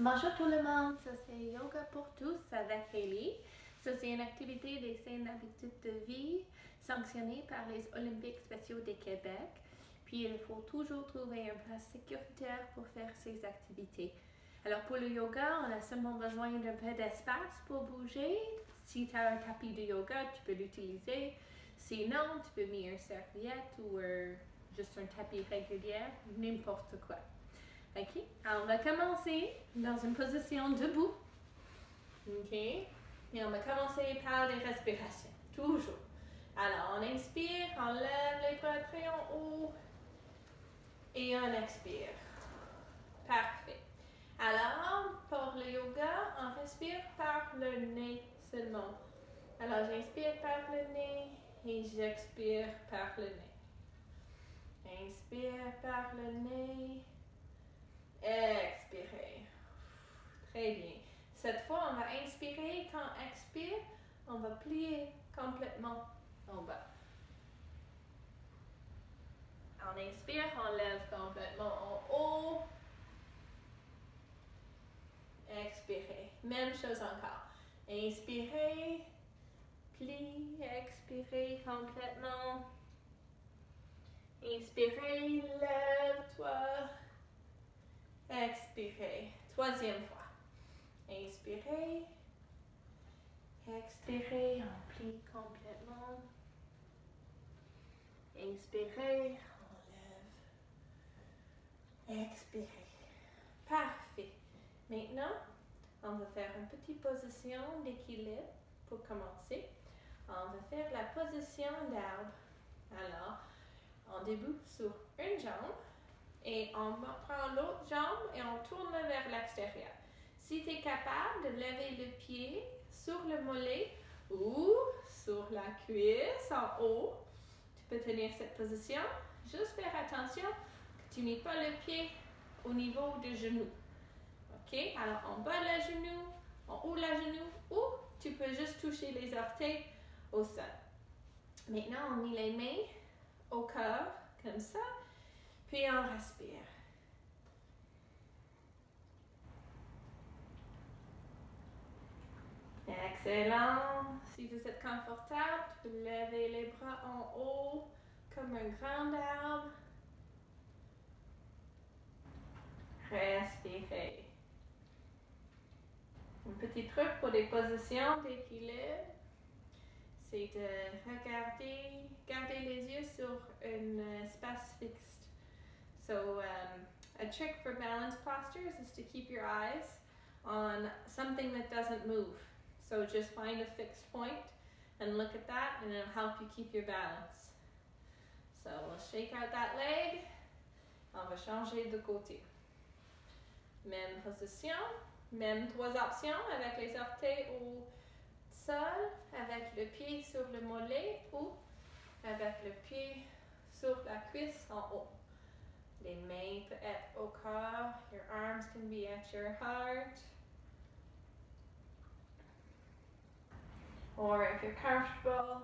Bonjour tout le monde, ça c'est Yoga pour tous avec Hailey. Ça c'est une activité des saines habitudes de vie sanctionnée par les Olympiques spéciaux de Québec. Puis il faut toujours trouver un place sécuritaire pour faire ces activités. Alors pour le yoga, on a seulement besoin d'un peu d'espace pour bouger. Si tu as un tapis de yoga, tu peux l'utiliser. Sinon, tu peux mettre une serviette ou euh, juste un tapis régulier, n'importe quoi. OK? Alors, on va commencer dans une position debout. OK? Et on va commencer par les respirations. Toujours. Alors, on inspire, on lève les bras très en haut. Et on expire. Parfait. Alors, pour le yoga, on respire par le nez seulement. Alors, j'inspire par le nez et j'expire par le nez. Inspire par le nez. Expirez. Très bien. Cette fois, on va inspirer. Quand on expire, on va plier complètement en bas. On inspire, on lève complètement en haut. Expirez. Même chose encore. Inspirez, plie, expirez complètement. Inspirez, lève-toi. Expirez. Troisième fois. Inspirez. Expirez, plie complètement. Inspirez, on lève. Expirez. Parfait. Maintenant, on va faire une petite position d'équilibre pour commencer. On va faire la position d'arbre. Alors, on débute sur une jambe et on prend l'autre jambe et on tourne vers l'extérieur. Si tu es capable de lever le pied sur le mollet ou sur la cuisse en haut, tu peux tenir cette position. Juste faire attention que tu n'aies pas le pied au niveau du genou. OK? Alors, en bas le genou, en haut le genou, ou tu peux juste toucher les orteils au sol. Maintenant, on met les mains au cœur, comme ça. Puis on respire. Excellent. Si vous êtes confortable, lever les bras en haut comme un grand arbre. Respirez. Un petit truc pour des positions d'équilibre, c'est de regarder, garder les yeux sur un espace fixe. So um, a trick for balance postures is to keep your eyes on something that doesn't move. So just find a fixed point and look at that and it'll help you keep your balance. So we'll shake out that leg. On va changer de côté. Même position, même trois options avec les orteils au sol, avec le pied sur le mollet ou avec le pied sur la cuisse en haut. Les mains peuvent être au corps. Your arms can be at your heart. Or if you're comfortable,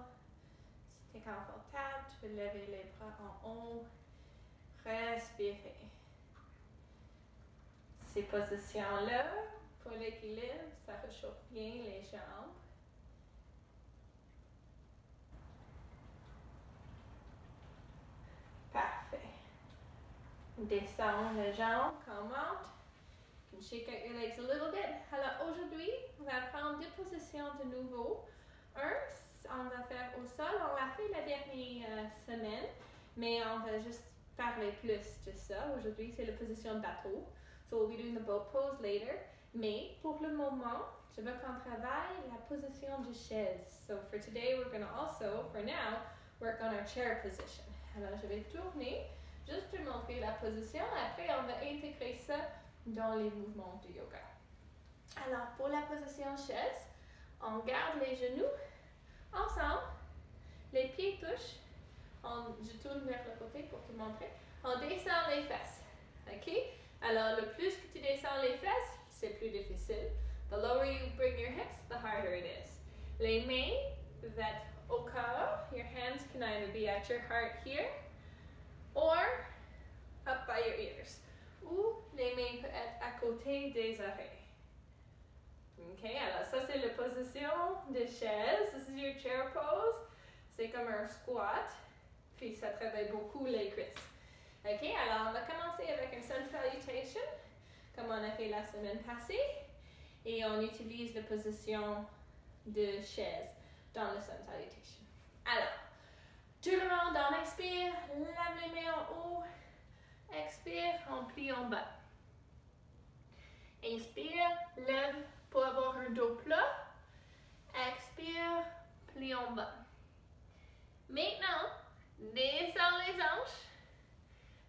si tu es confortable, tu peux lever les bras en haut. Respirer. Ces positions-là, pour l'équilibre, ça réchauffe bien les jambes. Descends les jambes, come out. You can shake out your legs a little bit. Alors aujourd'hui, on va prendre deux positions de nouveau. Un, on va faire au sol. On l'a fait la dernière euh, semaine, mais on va juste parler plus de ça. Aujourd'hui, c'est la position bateau. So we'll be doing the boat pose later. Mais pour le moment, je veux qu'on travaille la position de chaise. So for today, we're going to also, for now, work on our chair position. Alors, je vais tourner juste te montrer la position. Après, on va intégrer ça dans les mouvements de yoga. Alors, pour la position chaise, on garde les genoux ensemble, les pieds touchent. je tourne vers le côté pour te montrer. On descend les fesses. OK? Alors, le plus que tu descends les fesses, c'est plus difficile. The lower you bring your hips, the harder it is. Les mains être au corps. Your hands can either be at your heart here or up by your ears. Ou les mains peuvent être à côté des oreilles. OK, alors ça c'est la position de chaise. This is your chair pose. C'est comme un squat. Puis ça travaille beaucoup les cuisses. OK, alors on va commencer avec un sun salutation, comme on a fait la semaine passée. Et on utilise la position de chaise dans le sun salutation. Alors, tout le monde, on expire, les mains en haut, expire, on plie en bas. Inspire, lève pour avoir un dos plat. Expire, plie en bas. Maintenant, descends les hanches,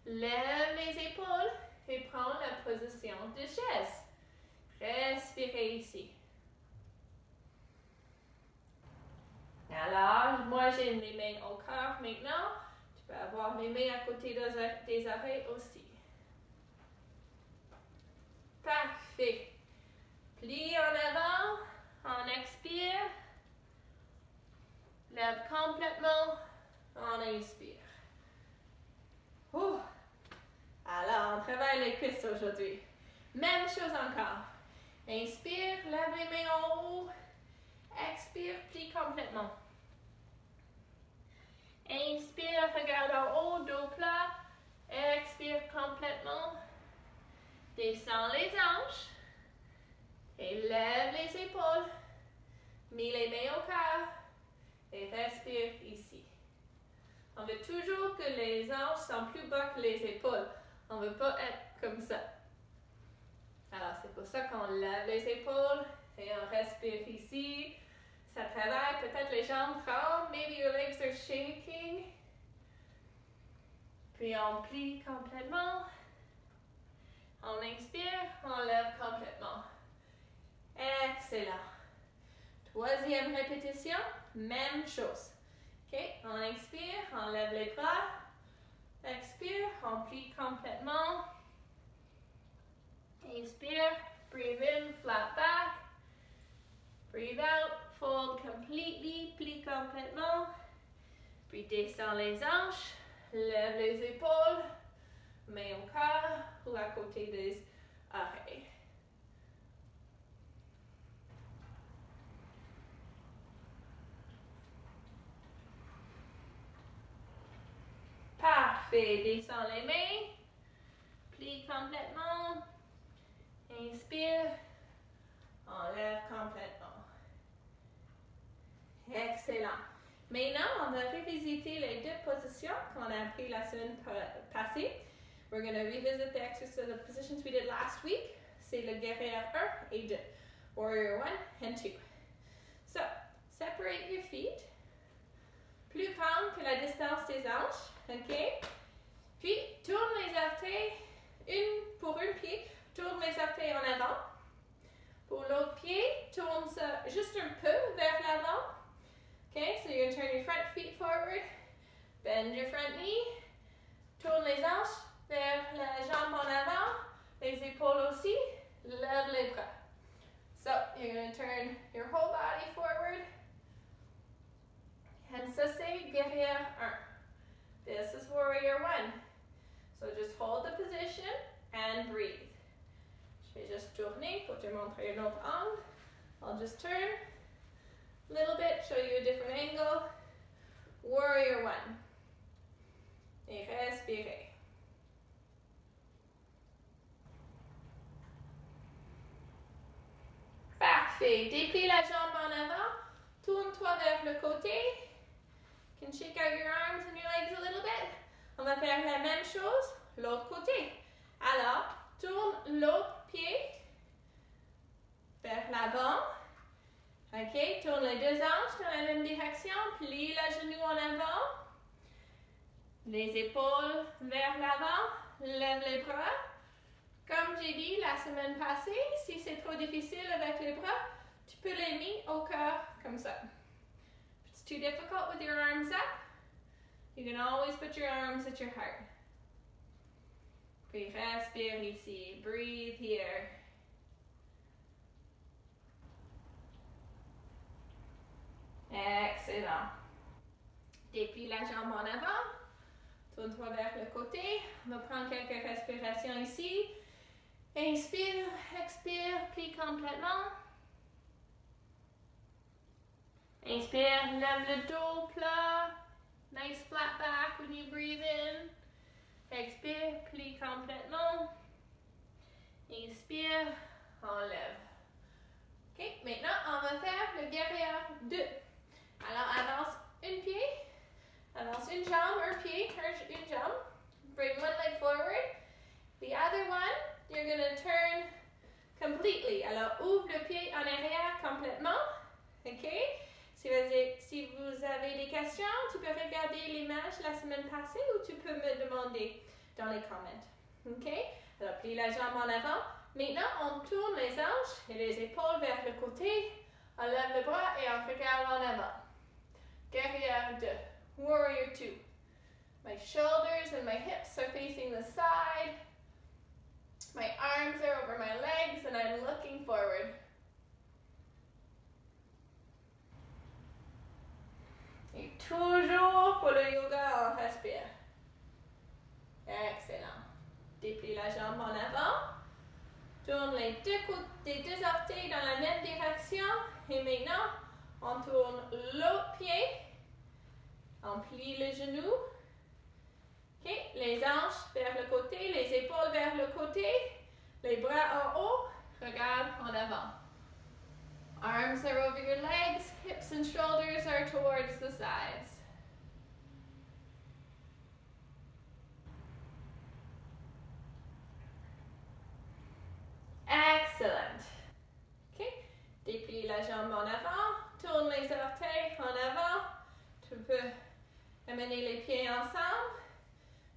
lève les épaules et prends la position de chaise. Respirez ici. Alors, moi j'ai mes mains au cœur maintenant. Tu peux avoir mes mains à côté des oreilles aussi. Parfait. Plie en avant, on expire. Lève complètement, on inspire. Alors, on travaille les cuisses aujourd'hui. Même chose encore. Inspire, lève les mains en haut. Expire, plie complètement. Inspire, regarde en haut, dos plat. Expire complètement. Descends les hanches. Et lève les épaules. Mets les mains au cœur. Et respire ici. On veut toujours que les hanches sont plus bas que les épaules. On ne veut pas être comme ça. Alors, c'est pour ça qu'on lève les épaules et on respire ici. Ça travaille, peut-être les jambes tremblent, maybe your legs are shaking. Puis on plie complètement. On inspire, on lève complètement. Excellent. Troisième répétition, même chose. OK, on inspire, on lève les bras. Expire, on plie complètement. Inspire, breathe in, flat back. Breathe out, fold completely, plie complètement. Puis descend les hanches, lève les épaules, mets au cœur ou à côté des oreilles. Parfait. Descends les mains. Plie complètement. Inspire. Enlève complètement. Excellent. Maintenant, on va revisiter les deux positions qu'on a appris la semaine passée. We're going to revisit the exercise, the positions we did last week. C'est le guerrier 1 et 2. Warrior 1 and 2. So, separate your feet. Plus grande que la distance des hanches. OK? Puis, tourne les orteils, une pour un pied, tourne les orteils en avant. Pour l'autre pied, tourne ça juste un peu vers l'avant. Okay, so you're going to turn your front feet forward, bend your front knee, tourne les hanches vers la jambe en avant, les épaules aussi, lève les bras. So, you're going to turn your whole body forward. And ça, c'est guerrière 1. This is warrior one. So just hold the position and breathe. Je vais juste tourner pour te montrer un autre angle. I'll just turn little bit, show you a different angle. Warrior one. Respirez. Parfait. Déplie la jambe en avant. Tourne-toi vers le côté. can shake out your arms and your legs a little bit. On va faire la même chose, l'autre côté. Alors, tourne l'autre pied vers l'avant. OK, tourne les deux hanches dans la même direction, plie la genou en avant. Les épaules vers l'avant, lève les bras. Comme j'ai dit la semaine passée, si c'est trop difficile avec les bras, tu peux les mettre au cœur comme ça too difficult with your arms up, you can always put your arms at your heart. Puis respire ici. Breathe here. Excellent. Déplie la jambe en avant. Tourne-toi vers le côté. On va prendre quelques respirations ici. Inspire, expire, plie complètement. Inspire, lève le dos plat. Nice flat back when you breathe in. Expire, plie complètement. Inspire, enlève. Ok, maintenant on va faire le guerrier 2. Alors avance une pied, avance une jambe, un pied, une jambe. Bring one leg forward. The other one, you're going to turn completely. Alors ouvre le pied en arrière complètement. Ok? Si vous, avez, si vous avez des questions, tu peux regarder l'image la semaine passée ou tu peux me demander dans les commentaires. OK? Alors, plie la jambe en avant. Maintenant, on tourne les hanches et les épaules vers le côté. On lève le bras et on regarde en avant. 2. Warrior 2. My shoulders and my hips are facing the side. My arms are over my legs and I'm looking forward. Et toujours pour le yoga, on respire. Excellent. Déplie la jambe en avant. Tourne les deux, côtés, deux orteils dans la même direction. Et maintenant, on tourne l'autre pied. On plie le genou. OK, les hanches vers le côté, les épaules vers le côté, les bras en haut. Regarde en avant. Arms are over your legs, hips and shoulders are towards the sides. Excellent. OK. Déplie la jambe en avant. Tourne les orteils en avant. Tu peux amener les pieds ensemble.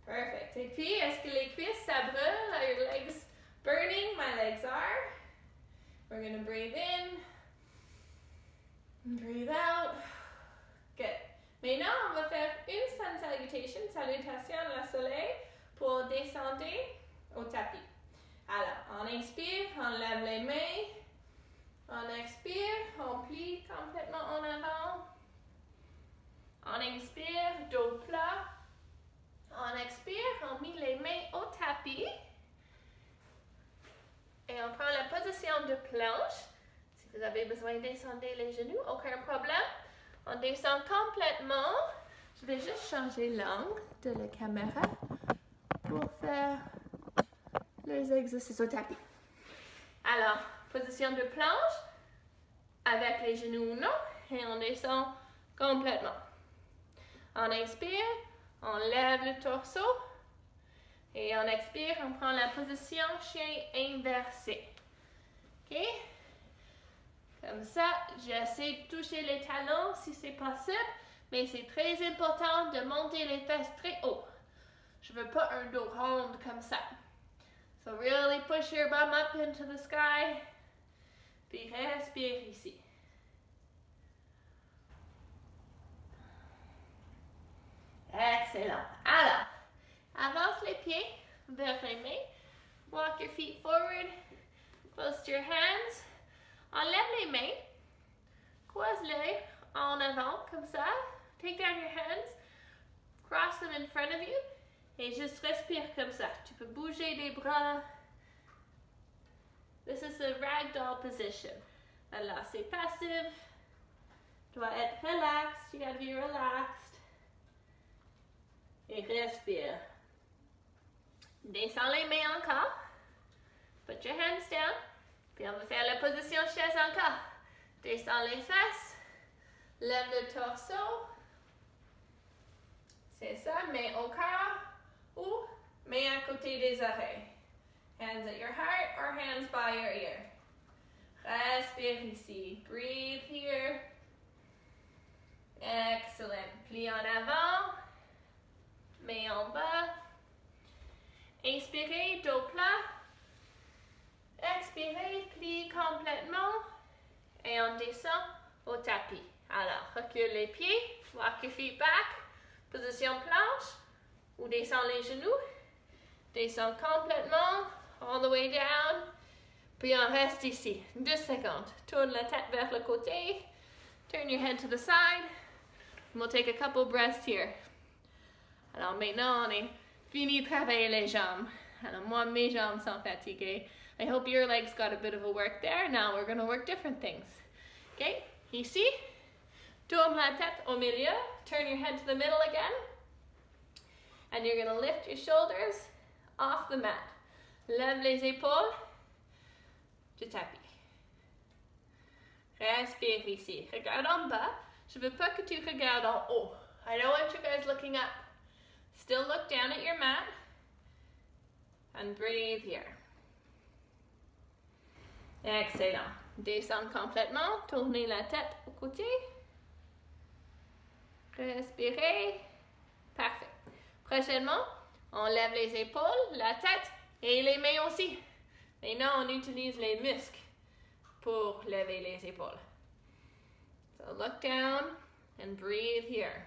Perfect. Et puis, est-ce que les cuisses, ça brûle? Are your legs burning? My legs are. We're going to breathe in. Breathe out. Good. Maintenant, on va faire une sun salutation, salutation à la soleil, pour descendre au tapis. Alors, on inspire, on lève les mains. On expire, on plie complètement en avant. On inspire, dos plat. On expire, on met les mains au tapis. Et on prend la position de planche. Si vous avez besoin de descendre les genoux, aucun problème. On descend complètement. Je vais juste changer l'angle de la caméra pour faire les exercices au tapis. Alors, position de planche avec les genoux non et on descend complètement. On inspire, on lève le torseau et on expire, on prend la position chien inversé. OK? Comme ça, j'essaie de toucher les talons si c'est possible, mais c'est très important de monter les fesses très haut. Je veux pas un dos rond comme ça. So really push your bum up into the sky. Puis respire ici. Excellent. Alors, avance les pieds vers les mains. Walk your feet forward. Close to your hands. Enlève les mains. Croise-les en avant, comme ça. Take down your hands. Cross them in front of you. Et juste respire comme ça. Tu peux bouger les bras. This is the ragdoll position. Alors, c'est passif. Tu dois être relax. You gotta be relaxed. Et respire. Descends les mains encore. Put your hands down. Puis on va faire la position chaise encore. Descends les fesses. Lève le torseau. C'est ça, mais au cœur ou main à côté des oreilles. Hands at your heart or hands by your ear. Respire ici. Breathe here. Excellent. Plie en avant. Main en bas. Inspirez, dos plat. Expirez, plie complètement. Et on descend au tapis. Alors, recule les pieds. Walk your feet back. Position planche. Ou descend les genoux. Descend complètement. All the way down. Puis on reste ici. Deux secondes. Tourne la tête vers le côté. Turn your head to the side. And we'll take a couple breaths here. Alors maintenant, on est fini de travailler les jambes. Alors moi, mes jambes sont fatiguées. I hope your legs got a bit of a work there. Now we're gonna work different things. Okay, ici. Tourne la tête au milieu. Turn your head to the middle again. And you're gonna lift your shoulders off the mat. Lève les épaules du tapis. Respire ici. Regarde en bas. Je veux pas que tu regardes en haut. I don't want you guys looking up. Still look down at your mat and breathe here. Excellent. Descends complètement. Tournez la tête au côté. Respirez. Parfait. Prochainement, on lève les épaules, la tête et les mains aussi. Maintenant, on utilise les muscles pour lever les épaules. So look down and breathe here.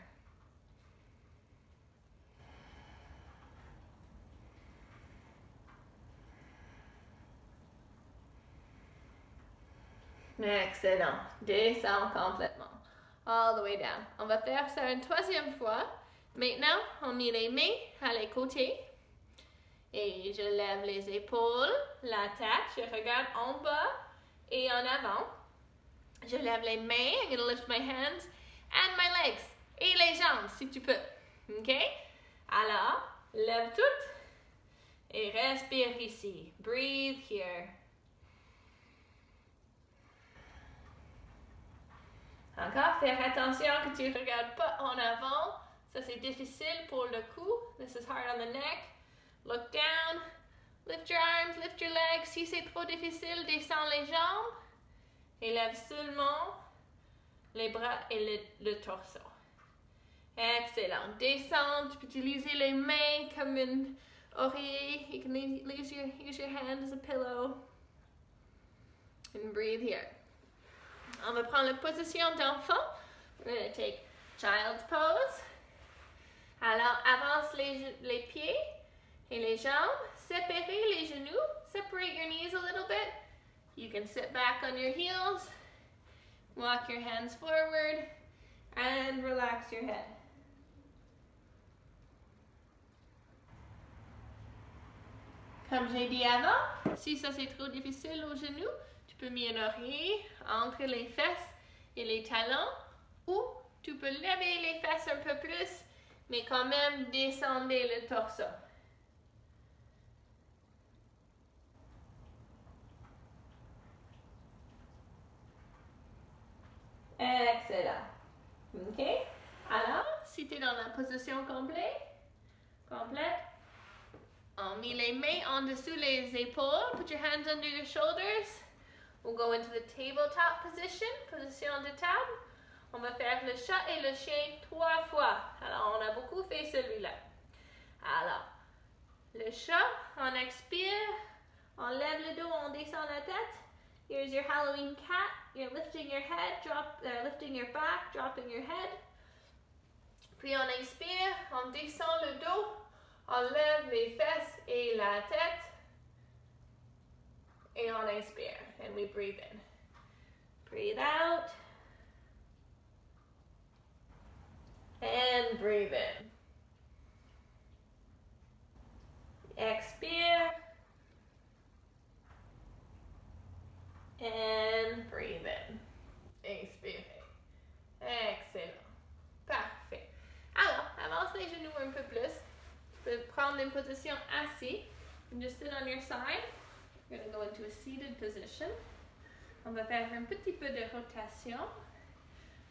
Excellent. Descends complètement. All the way down. On va faire ça une troisième fois. Maintenant, on met les mains à les côtés. Et je lève les épaules, la tête, je regarde en bas et en avant. Je lève les mains, I'm gonna lift my hands and my legs. Et les jambes, si tu peux. OK? Alors, lève toutes et respire ici. Breathe here. Encore, faire attention que tu ne regardes pas en avant. Ça, c'est difficile pour le cou. This is hard on the neck. Look down. Lift your arms, lift your legs. Si c'est trop difficile, descends les jambes. Élève seulement les bras et le, torse. Excellent. Descends. Tu peux utiliser les mains comme une oreiller. You can use your, use your hand as a pillow. And breathe here. On va prendre la position d'enfant. We're going to take child's pose. Alors, avance les pieds et les jambes. Séparez les genoux. Separate your knees a little bit. You can sit back on your heels. Walk your hands forward. And relax your head. Comme j'ai dit avant, si ça c'est trop difficile aux genoux, peux mettre un oreiller entre les fesses et les talons ou tu peux lever les fesses un peu plus, mais quand même descendre le torse. Excellent. OK? Alors, si tu es dans la position complète, complète, on met les mains en dessous les épaules. Put your hands under your shoulders. We'll go into the tabletop position, position de table. On va faire le chat et le chien trois fois. Alors, on a beaucoup fait celui-là. Alors, le chat, on expire, on lève le dos, on descend la tête. Here's your Halloween cat. You're lifting your head, drop, uh, lifting your back, dropping your head. Puis on expire, on descend le dos, on lève les fesses et la tête. Et on expire. And we breathe in. Breathe out. And breathe in. Expire. And breathe in. Expire. Excellent. Parfait. Alors, avance les genoux un peu plus. Tu peux prendre une position assise. just sit on your side. We're going to go into a seated position. On va faire un petit peu de rotation.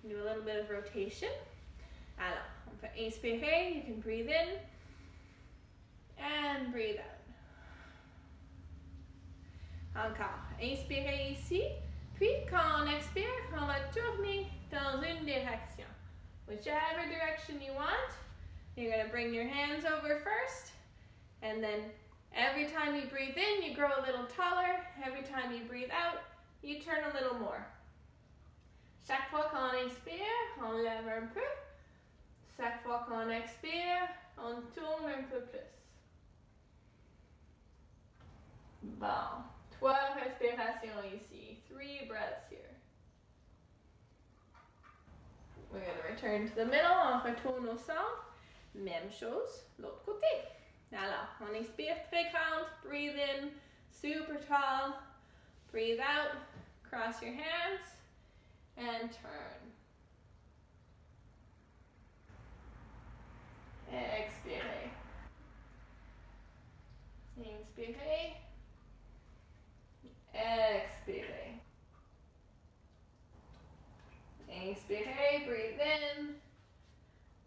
Do a little bit of rotation. Alors, on peut inspirer, you can breathe in and breathe out. Encore, inspirez ici, puis quand on expire, on va tourner dans une direction. Whichever direction you want, you're going to bring your hands over first, and then Every time you breathe in, you grow a little taller. Every time you breathe out, you turn a little more. Chaque fois qu'on inspire, on lève un peu. Chaque fois qu'on expire, on tourne un peu plus. Bon. Trois respirations ici. Three breaths here. We're going to return to the middle. On retourne au centre. Même chose, l'autre côté. Alors, on inspire très grand, breathe in, super tall. Breathe out, cross your hands, and turn. Expirez. Inspirez. Expirez. Inspirez, breathe in.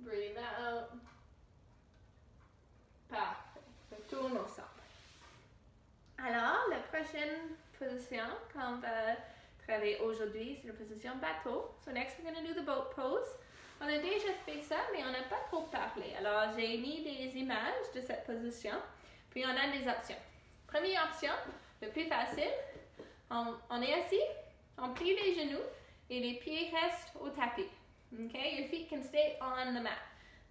Breathe out. Parfait. Retourne au centre. Alors, la prochaine position qu'on va travailler aujourd'hui, c'est la position bateau. So next we're going to do the boat pose. On a déjà fait ça, mais on n'a pas trop parlé. Alors, j'ai mis des images de cette position, puis on a des options. Première option, le plus facile, on, on est assis, on plie les genoux et les pieds restent au tapis. Okay, your feet can stay on the mat.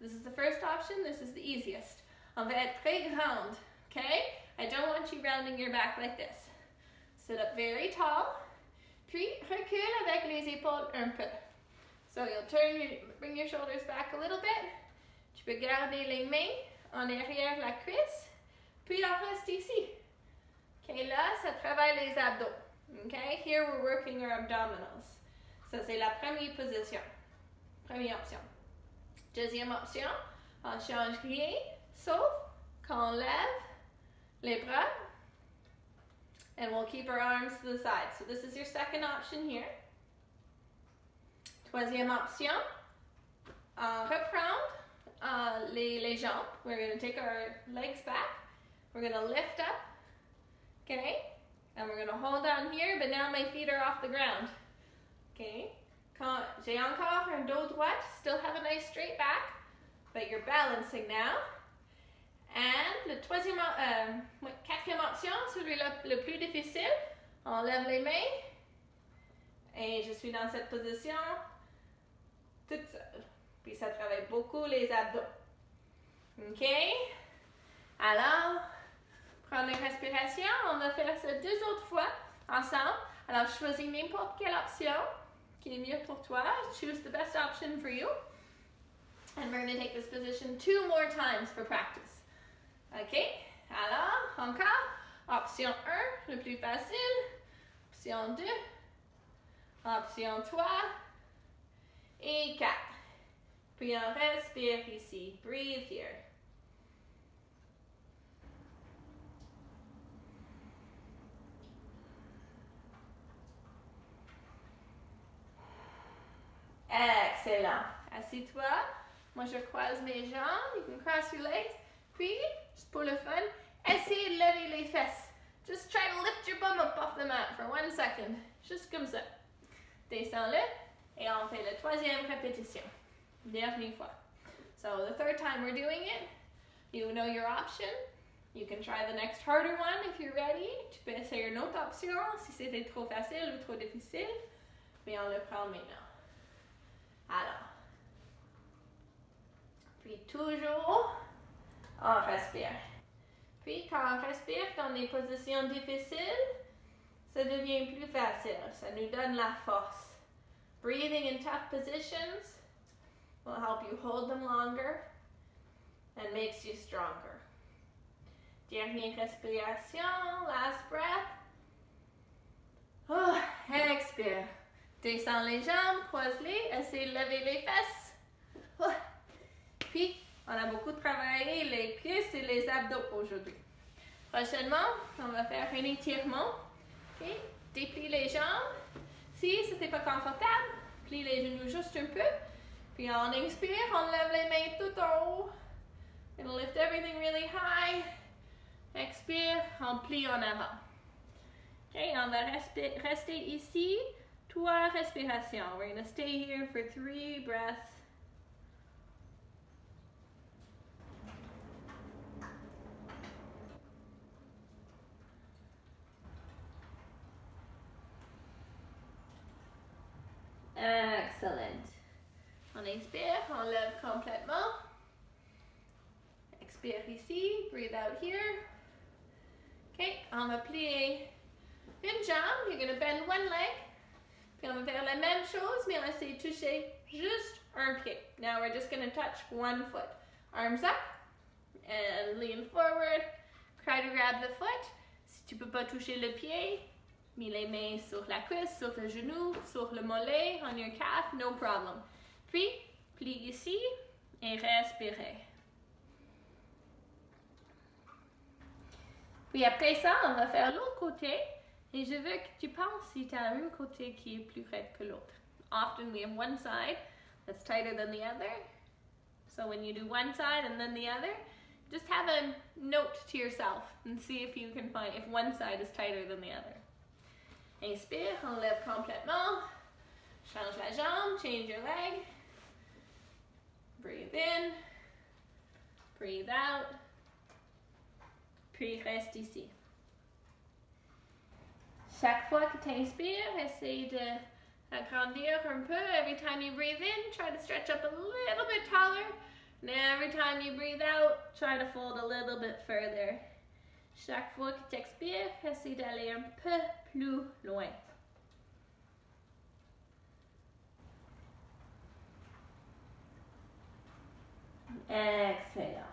This is the first option, this is the easiest. On va être très grande, okay? I don't want you rounding your back like this. Sit up very tall, puis recule avec les épaules un peu. So you'll turn your, bring your shoulders back a little bit. Tu peux garder les mains en arrière la cuisse, puis la reste ici. Okay, là, ça travaille les abdos. Okay, here we're working our abdominals. Ça, c'est la première position. Première option. Deuxième option, on change rien, sauf qu'on lève les bras, and we'll keep our arms to the side. So this is your second option here. Troisième option, uh, reprendre uh, les, les jambes. We're going to take our legs back. We're going to lift up, okay? And we're to hold on here, but now my feet are off the ground. Okay? J'ai encore un dos droit, still have a nice straight back, but you're balancing now. And le troisième, euh, quatrième option, celui-là le plus difficile, on lève les mains et je suis dans cette position toute seule. Puis ça travaille beaucoup les abdos. OK? Alors, prendre une respiration. On va faire ça deux autres fois ensemble. Alors, choisis n'importe quelle option qui est mieux pour toi. Choose the best option for you. And we're going to take this position two more times for practice. OK? Alors, encore. Option 1, le plus facile. Option 2. Option 3. Et 4. Puis on respire ici. Breathe here. Excellent. Assis-toi. Moi, je croise mes jambes. You can cross your legs. Puis, just pour le fun, essayez de lever les fesses. Just try to lift your bum up off the mat for one second. Juste comme ça. Descends-le. Et on fait la troisième répétition. Dernière fois. So the third time we're doing it, you know your option. You can try the next harder one if you're ready. Tu peux essayer une autre option si c'était trop facile ou trop difficile. Mais on le prend maintenant. Alors. Puis toujours on respire. Puis quand on respire dans des positions difficiles, ça devient plus facile. Ça nous donne la force. Breathing in tough positions will help you hold them longer and makes you stronger. Dernière respiration, last breath. Oh, expire. Descends les jambes, croise-les, essaie de lever les fesses. Puis, on a beaucoup travaillé les cuisses et les abdos aujourd'hui. Prochainement, on va faire un étirement. Okay. Déplie les jambes. Si ce n'était pas confortable, plie les genoux juste un peu. Puis on inspire, on lève les mains tout en haut. And lift everything really high. Expire, on plie en avant. Okay, on va rester ici. Trois respirations. We're going to stay here for three breaths. Excellent. On inspire, on lève complètement. Expire ici, breathe out here. Okay, on va plier une jambe. You're going to bend one leg. On va faire la même chose, mais on va essayer de toucher juste un pied. Now we're just going to touch one foot. Arms up and lean forward. Try to grab the foot. Si tu peux pas toucher le pied, mets les mains sur la cuisse, sur le genou, sur le mollet, on your calf, no problem. Puis, plie ici et respirez. Puis après ça, on va faire l'autre côté. Et je veux que tu penses si tu as un côté qui est plus raide que l'autre. Often we have one side that's tighter than the other. So when you do one side and then the other, just have a note to yourself and see if you can find if one side is tighter than the other. Inspire, enlève complètement. Change la jambe, change your leg. Breathe in. Breathe out. Puis reste ici. Chaque fois que tu inspires, essaye de agrandir un peu. Every time you breathe in, try to stretch up a little bit taller. And every time you breathe out, try to fold a little bit further. Chaque fois que tu expires, essaye d'aller un peu plus loin. Excellent.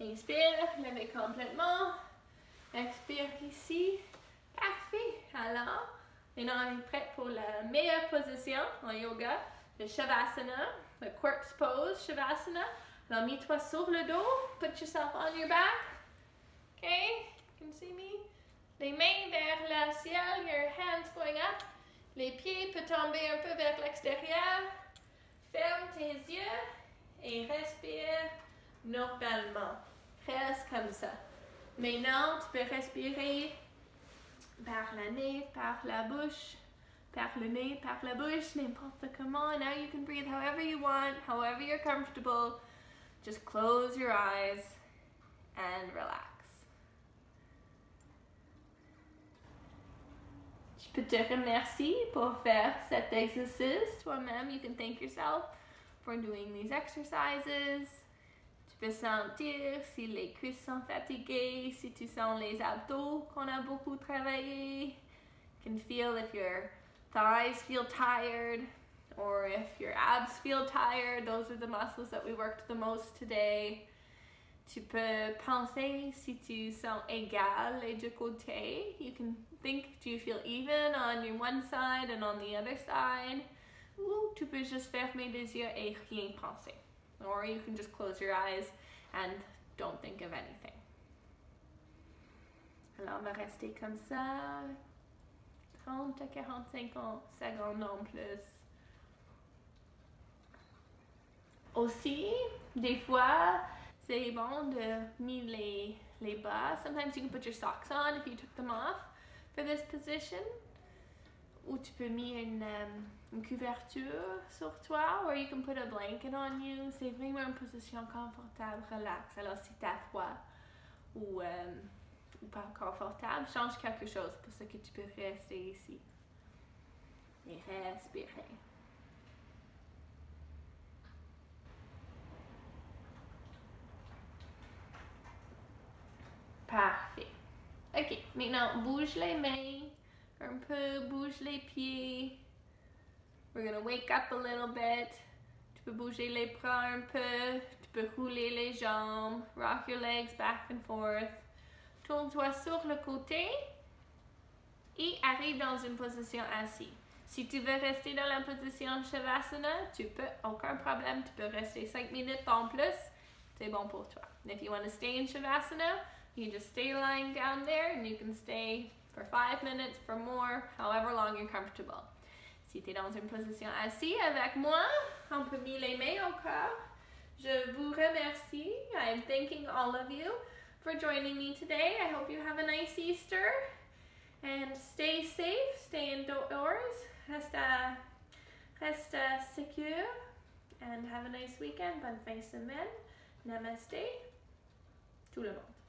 Inspire, levez complètement. Expire ici. Alors, maintenant on est prêt pour la meilleure position en yoga, le Shavasana, le Corpse Pose Shavasana. Alors, mets-toi sur le dos. Put yourself on your back. Okay? You can see me? Les mains vers le ciel, your hands going up. Les pieds peuvent tomber un peu vers l'extérieur. Ferme tes yeux et respire normalement. Reste comme ça. Maintenant, tu peux respirer par la nez, par la bouche, par le nez, par la bouche, n'importe comment. Now you can breathe however you want, however you're comfortable. Just close your eyes and relax. Je peux te remercier pour faire cet exercice toi-même. You can thank yourself for doing these exercises. Sentir si les cuisses sont fatiguées, si tu sens les abdos qu'on a beaucoup travaillé. You can feel if your thighs feel tired or if your abs feel tired. Those are the muscles that we worked the most today. Tu peux penser si tu sens égal les deux côtés. You can think, do you feel even on your one side and on the other side? Ou tu peux juste fermer les yeux et rien penser. Or you can just close your eyes and don't think of anything. Alors, on va rester comme ça. 30 à 45 secondes en plus. Aussi, des fois, c'est bon de mettre les, les bas. Sometimes you can put your socks on if you took them off for this position. Ou tu peux mettre une, um, une couverture sur toi, or you can put a blanket on you. C'est vraiment une position confortable, relax. Alors si tu as froid ou, um, ou pas confortable, change quelque chose pour ce que tu peux rester ici. Et respirer. Parfait. Ok, maintenant bouge les mains, un peu, bouge les pieds. We're gonna wake up a little bit. Tu peux bouger les bras un peu, tu peux rouler les jambes, rock your legs back and forth. Tourne-toi sur le côté et arrive dans une position assise. Si tu veux rester dans la position Shavasana, tu peux, aucun problème, tu peux rester 5 minutes en plus, c'est bon pour toi. If you want to stay in Shavasana, you just stay lying down there and you can stay for 5 minutes, for more, however long you're comfortable. Si tu es dans une position assise avec moi, on peut mettre les mains au corps. Je vous remercie. I'm thanking all of you for joining me today. I hope you have a nice Easter and stay safe, stay indoors, reste, reste secure, and have a nice weekend. Bonne fin de semaine. Namaste. Tout le monde.